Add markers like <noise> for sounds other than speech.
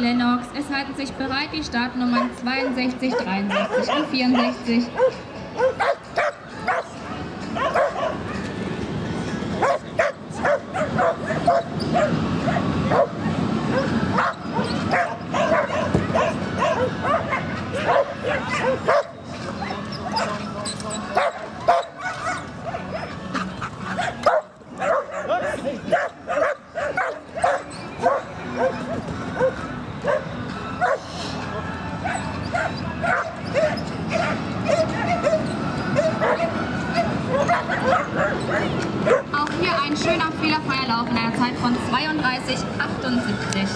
Lennox. Es halten sich bereit die Startnummern 62, 63 und 64. <laughs> Auch hier ein schöner fehlerfreier Lauf in einer Zeit von 32,78.